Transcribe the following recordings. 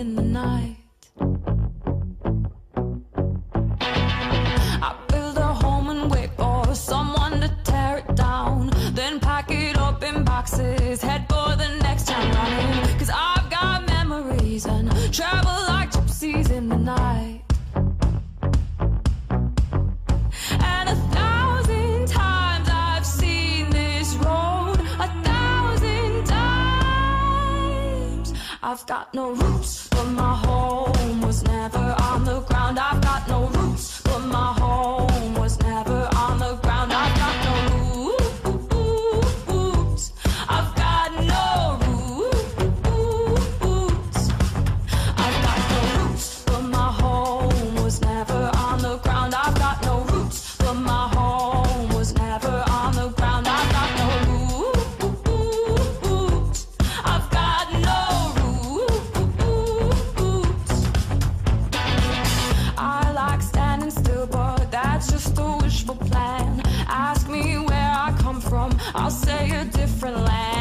in the night. I build a home and wait for someone to tear it down, then pack it up in boxes, head I've got no roots, but my home was never on the ground. I've got no roots. I'll say a different language.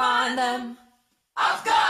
find them. I've got.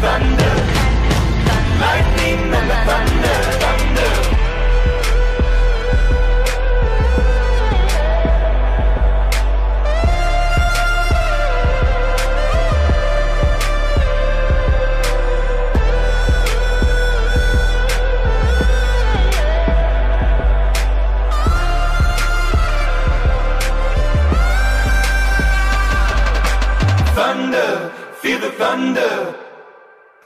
thunder. Lightning thunder. Thunder. Thunder, feel the thunder.